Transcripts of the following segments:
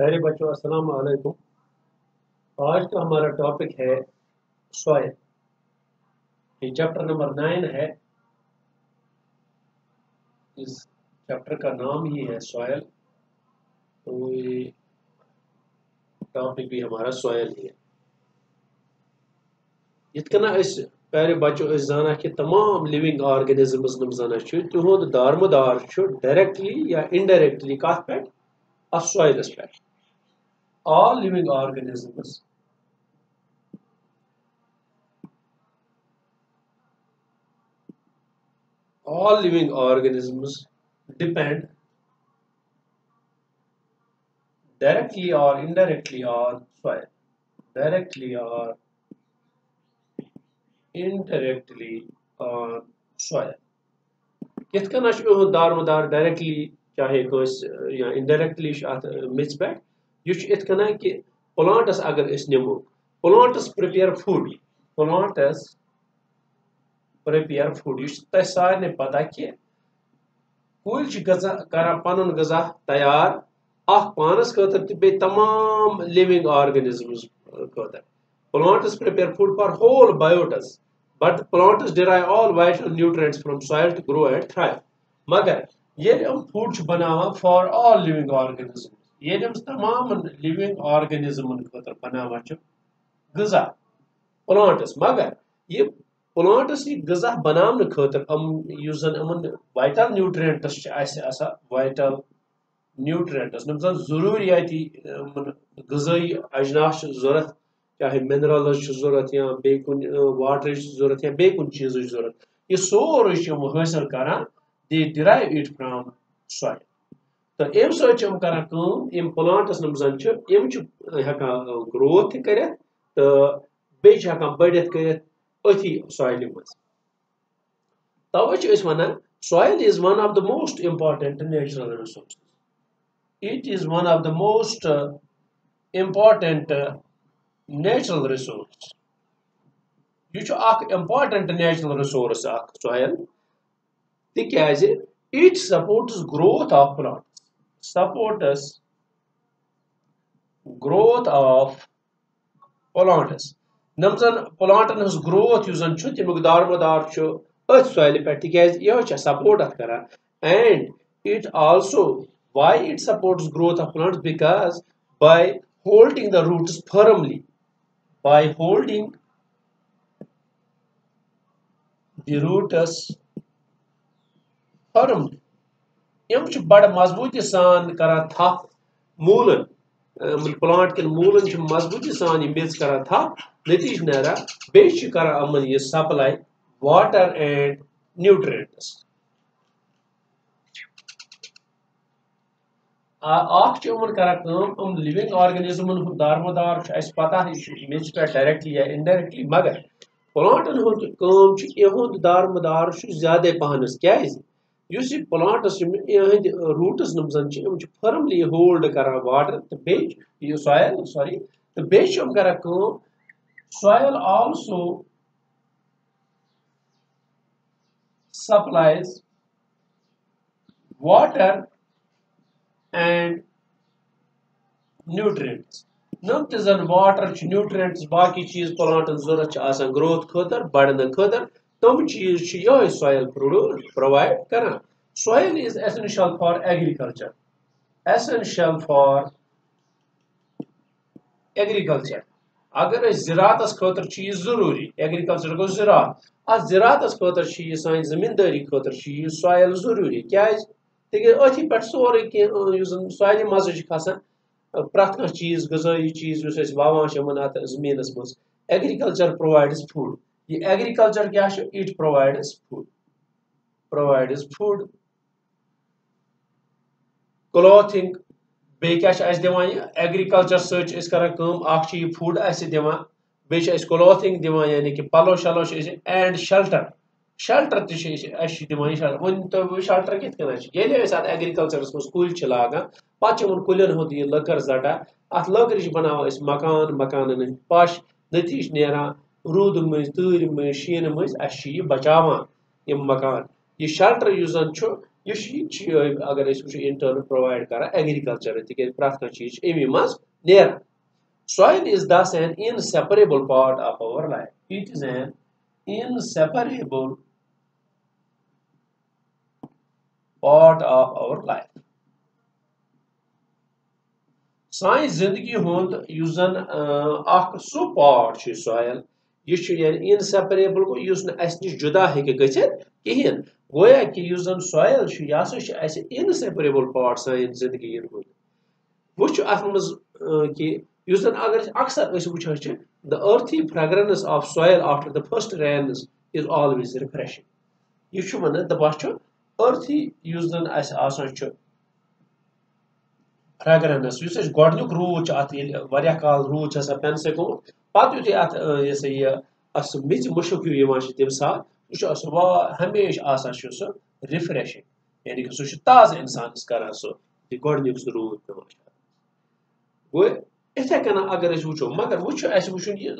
پیارے بچوں، السلام علیکم۔ آج کا ہمارا ٹاپک ہے سوائل یہ چیپٹر نمبر نائن ہے۔ اس چیپٹر کا نام ہی ہے سوائل تو یہ ٹاپک بھی ہمارا سوائل ہی ہے۔ یتھ اس پیارے بچوں، اس زانا کہ تمام لیونگ آرگنزمز نم زانا تہد دارمدار ڈائریکٹلی یا انڈائریکٹلی کت پہ ات سوائلس پہ all living organisms all living organisms depend directly or indirectly on soil directly or indirectly on soil کت کن دار مدار ڈائریکٹلی چاہے کٲنٛسہِ یا انڈائریکٹلی میژ پہ یہ اتنا کہ پلانٹس اگر اس نمو، plants prepare food, plants prepare food, یہ تہ سارے پتہ کہ کل غذا کران پن غذا تیار اخ پانس خاطر تہ بی تمام لیونگ آرگنزمز خاطر plants prepare food for whole biotas but plants derive all vital nutrients from soil to grow and thrive مگر یہ فوڈ بناوان فار آل لیونگ آرگنزم یعنی یہ تمام لیونگ آرگنزمن خاطر بنانا غذا پلانٹس مگر یہ پلانٹس یہ غذا بنانے خاطر اس زن ان وائٹل نیوٹرینٹس وائٹل نیوٹرینٹس یم زن ضروریاتی غذائی اجناس ضرورت، چاہے منرلز ضرورت یا بی کن واٹر ضرورت یا بی کن چیز ضرورت. یہ سورے حاصل کران they derive it from soil تو ام سم کر پلانٹس نم زن ہکان گروتھ کرت تو بیان بڑھت کرت اتھی سوائل مز توے ونان soil is one of the most important natural resource it is one of the most important natural resource یہ امپارٹنٹ نیچرل ریسورس اخ سوائل تکیاز it supports growth of plant supports growth of plants نم زن پلانٹن his growth یس زن تمیک دار مدار ات soil پہ تکیاز یہ سپورٹ ات کران and it also why it supports growth of plants because by holding the roots firmly by holding the roots firmly M بڑ مضبوطی سان کران تھپ مولن پلانٹ کن مولن مضبوطی سان یہ میز کران تھپ نتیج نیرا بیچ کران امن یہ سپلائی واٹر اینڈ نیوٹرینٹس۔ اخ یمن کران کام ام لیونگ آرگنزمن ہند دارمدار اس پتہ میز پہ ڈائریکٹلی یا انڈائریکٹلی مگر پلانٹن ہند کام یہند دارمدار زیادہ پہنس، کیاز؟ اس یہ پلانٹس یہ روٹس نم زن فرملی ہولڈ کران واٹر تو بیٚیہِ سویل سوری تو بیٚیہِ کران کٲم soil also supplies water and nutrients. نم تہ زن واٹر نیوٹرینٹس، باقی چیز پلانٹن ضرورت گروتھ خاطر بڑھنے خاطر تم چیز یہ سویل پرووائڈ کران soil is essential for agriculture essential for agriculture اگر اس زراعت خاطر چیز ضروری ایگریکلچر گو زراعت ات زراعت خاطر یہ سان زمینداری خاطر یہ سویل ضروری۔ کیاز تکیاز اتھی پہ سورے کی سویل مزہ کھسان پرت کھانا چیز، غذائی چیز اس ووان ات زمینس مز ایگریکلچر پرووائڈز فوڈ یہ ایگریکلچر کیا it provides food provides food clothing بیس دان یہ? ایگریکلچر سم اخ فوڈ اس دان بیس کلوتھنگ دان یعنی کہ پلو شلو اینڈ شلٹر شلٹر تشٹر ون تو شلٹر کت کن یل ات ایگریکلچرس مز کل لاگان، پتہ کلین ہند یہ لکر زٹا ات لکر بنانا مکان مکان پش نتیج نیران رود مز تر مز شین مز یہ بچاوان، یہ مکان۔ یہ شلٹر اس زن یہ اگر انٹرن پرووائڈ کران ایگریکلچر تک پریت کھانا چیز امی مز نیران۔ soil is thus an inseparable part of our life. It is an inseparable part of our life. سانہِ زندگی ہُنٛد یُس زن اکھ سُہ پارٹ چھُ سویل۔ یہ یعنی انسیپریبل گوٚو، یُس نہٕ اَسہِ نِش جُدا ہیٚکہِ گٔژھِتھ کِہیٖنۍ۔ گویا کہِ یُس زن سویل چھُ، یہِ ہسا چھُ اَسہِ انسیپریبل پارٹ سانہِ زندگی ہُنٛد وۄنۍ چھُ اَتھ منٛز کہِ یُس زن اگر أسۍ اکثر أسۍ وٕچھان چھِ the earthy fragrance of soil after the first rains is always refreshing یہِ چھُ ونان، دپان چھُ أرتھی یُس زن اَسہِ آسان چھُ فرٛیگرنس یُس اَسہِ گۄڈنیُک روٗد چھُ اتھ ییٚلہِ واریاہ کال روٗد چھُ آسان پینسے گوٚمُت پتہٕ یُتھُے اتھ یہِ ہسا یہِ اتھ سُہ میژِ مُشُک ہیوٗ یِوان چھُ تمہِ ساتہٕ سُہ چھُ سُہ وا ہمیشہِ آسان چھُ سُہ رِفریشِنگ یعنی کہِ سُہ چھُ تازٕ اِنسانس کران سُہ یہِ گۄڈنیُک سُہ روٗد پیوان چھُ گوٚو اتھے کن اگر أسۍ وٕچھو مگر وۄنۍ چھُ اَسہِ وٕچھُن یہِ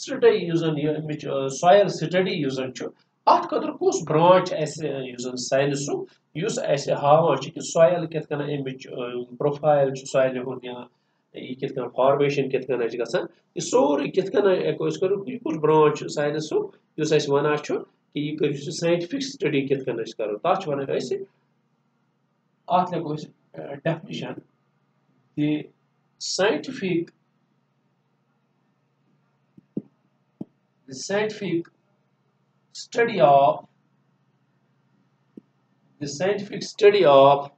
سٹڈی یُس زن یہِ امِچ سویل سٹڈی یُس زن چھُ اتھ خٲطرٕ کُس برانچ اَسہِ یُس زن ساینسُک یُس اَسہِ ہاوان چھُ کہِ سویل کِتھ کٔنۍ امِچ پروفایل چھُ سویلہِ ہُنٛد یا یہ کِتھ کٔنۍ فارمیشن کِتھ کٔنۍ چھِ گژھان یہِ سورُے کِتھ کٔنۍ ہٮ۪کو أسۍ کٔرِتھ یہِ کُس برانچ چھُ ساینسُک یُس اَسہِ وَنان چھُ کہِ یہِ کٔرِو سُہ ساینٹِفِک سٹڈی کِتھ کٔنۍ أسۍ کرو تَتھ چھِ وَنان أسۍ اَتھ لیکھو أسۍ ڈیفنِشن دِ scientific the scientific study of the scientific study of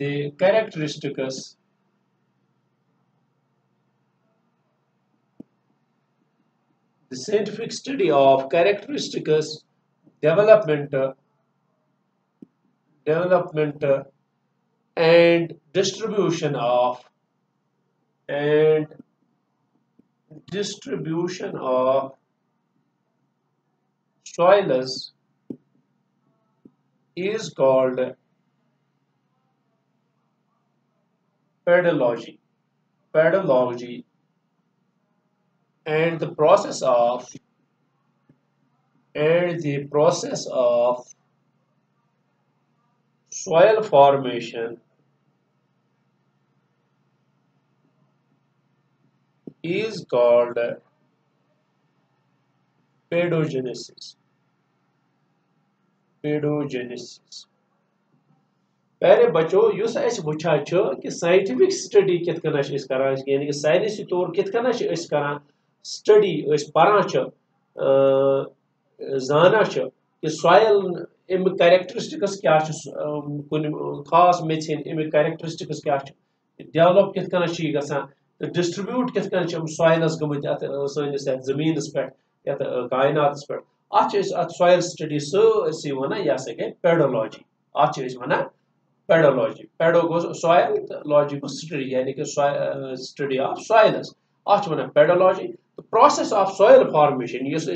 the characteristics the scientific study of characteristics development development and distribution of and distribution of soils is called pedology pedology and the process of and the process of soil formation is called pedogenesis. Pedogenesis. پہلے بچو یس اس وچھان کہ scientific study کت کنا اس کران یعنی کہ سائنسی طور کت کنا اس کران سٹڈی اس پران چھ زانا چھ کہ سوائل ام کریکٹرسٹکس کیا کن خاص میژن ام کریکٹرسٹکس کیا ڈیولپ کت کنا گژھان ڈسٹربیوٹ کت کن سوائلس گمت سنس زمینس پہ کائنات پہ ات ات سوائل سٹڈی سی ونان، یہ ہسا گئی پیڈولوجی ات ونان پیڈولوجی پیڈو گو سوائل لاجی گو سٹڈی یعنی کہ سٹڈی آف سوائلس ات ونان pedology process of soil formation اس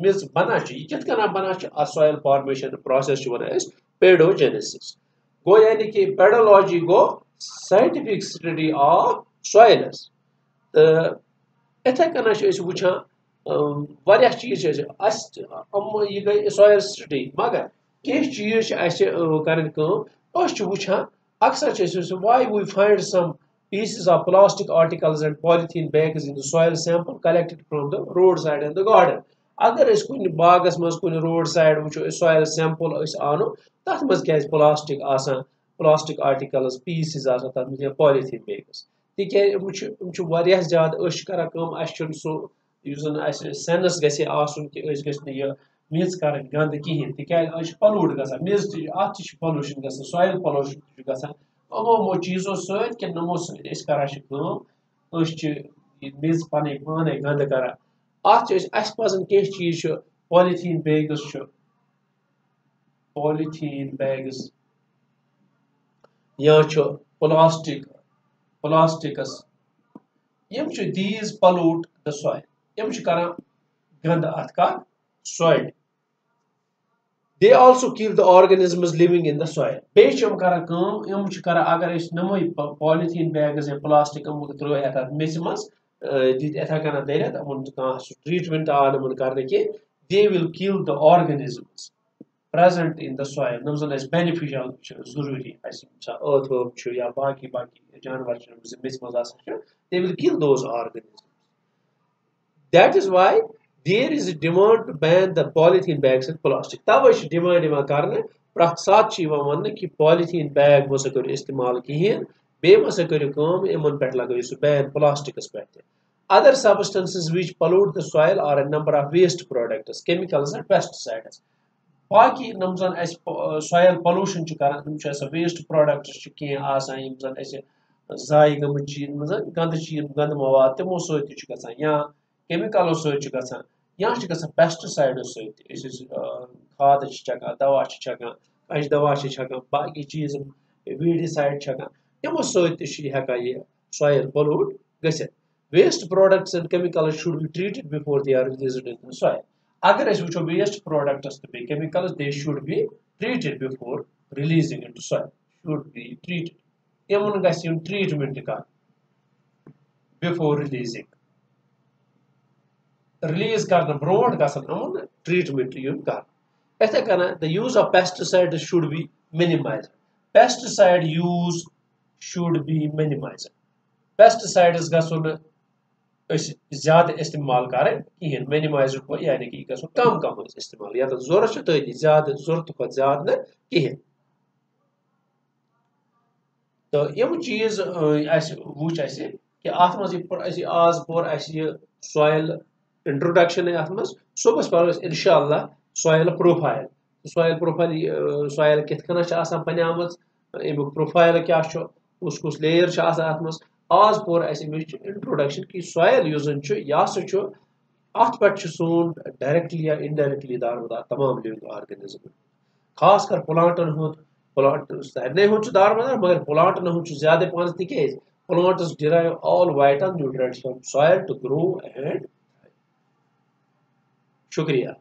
مز بنان یہ کت کن بنان ات سوائل فارمیشن پروسیس ونان پیڈوجینسس گو یعنی کہ پیڈولوجی گو سائنٹفک سٹڈی آف سوائلس تو اتھے کن وچان واریاہ چیز یہ گئی سوائل سٹڈی مگر کی چیز کریں وچان اکثر why we find some pieces of plastic articles and polythene bags in soil sample collected from the road side and the garden اگر اس کن باغس مز کن روڈ سائڈ وچو سوائل سیمپل آنو تر مز کی پلاسٹک آسان پلاسٹک آرٹیکلز پیسز آسان تر مز یا پالیتھین بیگز تک واریاہ زیادہ أسۍ چھِ کران کٲم اَسہِ چھُنہٕ سُہ یُس زَن اَسہِ سٮ۪نٕس گژھِ ہے آسُن کہِ أسۍ گٔژھۍ نہٕ یہِ میٚژ کَرٕنۍ گنٛدٕ کِہیٖنۍ تِکیازِ أسۍ چھِ پَلوٗٹ گژھان میٚژ تہِ چھِ اَتھ تہِ چھِ پَلوٗشَن گژھان سویِل پَلوٗشَن تہِ چھُ گژھان یِمو یِمو چیٖزو سۭتۍ کہِ یِمو سۭتۍ أسۍ کران چھِ کٲم أسۍ چھِ میٚژ پَنٕنۍ پانَے گنٛدٕ کران اَتھ چھِ أسۍ اَسہِ پَزَن کینٛہہ چیٖز چھُ پالِتھیٖن بیگٕز چھُ پالِتھیٖن بیگٕز۔ یا چھُ پلاسٹِک، پلاسٹِکس۔ یم دیز پلوٹ دا سوائل یم کران گند ات کت soil they also keep the organisms living in the soil بیٚیہِ چھِ یِم کران کٲم یِم چھِ کران اگر أسۍ نِمٕے پالِتھیٖن بیگز یا پلاسٹِک یِم ترٛٲے یتھ اتھ میٚژِ منٛز دِتھ یِتھے کٔنۍ دٔرِتھ یِمن کانٛہہ سُہ ٹریٖٹمنٹ آو نہٕ یِمن کرنہٕ کینٛہہ they will kill the organisms present in the soil. نم زن اس beneficial چھ ضروری اس earth worm چھ یا باقی باقی جانور چھ مز مس مز آسان چھ they will kill those organisms. That is why there is a demand to ban the polythene bags and plastic. توے چھ ڈیمانڈ یوان کرنے پرٛٮ۪تھ ساتہٕ چھِ یِوان وَننہٕ کہِ پالِتھیٖن بیگ مہ سا کٔرِو اِستعمال کِہیٖنۍ بیٚیہِ مہ سا کٔرِو کٲم یِمن پٮ۪ٹھ لگٲیِو سُہ بین پلاسٹِکس پٮ۪ٹھ تہِ other substances which pollute the soil are a number of waste products chemicals and pesticides. باقی نم زن اس سویل پولوشن کران تم ایسا ویسٹ پروڈکٹس آسان یم زن اس ضائع گمت چیز مز گند چیز گند مواد تمو ست گا یا کیمکلو ست گا یا گا پیسٹسائڈو ست کھاد چھکان، دوا چھکان کش دوا چھکان، باقی چیز ویڈیسائڈ چھکان، تمو ست ہکان یہ سویل پولوٹ گھت waste products and chemicals should be treated before they are released in soil اگر اس وچھو waste products to be chemicals they should be treated before releasing into soil should be treated یمن گژھِ یُن treatment کر before releasing release کرنہٕ برونٛٹھ گژھن یِمن ٹریٹمنٹ یُن کر یِتھے کٔنۍ the use of pesticides should be minimized. Pesticide use should be minimized. Pesticides گژھو زیادہ استعمال کریں کہین مینیمائز کو یعنی کہ یہ کم کم استعمال یا ضرورت تھی زیادہ ضرورت کھت زیادہ نا کہین تو یم چیز وچ اسہ کہ ات مز یہ آز پور اس یہ سوائل انٹروڈکشن ات مز صبح پہ انشاء اللہ soil profile. Soil profile, soil کت کن پنہ آمت امیک پروفائل کیا کس کس لیئر ات مز آز پور اس انٹروڈکشن کہ سوائل یس زن یہ سا ات پہ سون ڈائریکٹلی یا انڈائریکٹلی دار مدار تمام لونگ آرگنزم خاص کر پلانٹن ہند پلانٹ سارے ہند دار مدار مگر پلانٹن ہند زیادہ پہن تکیاز plants derive all vital nutrients from soil to grow and شکریہ۔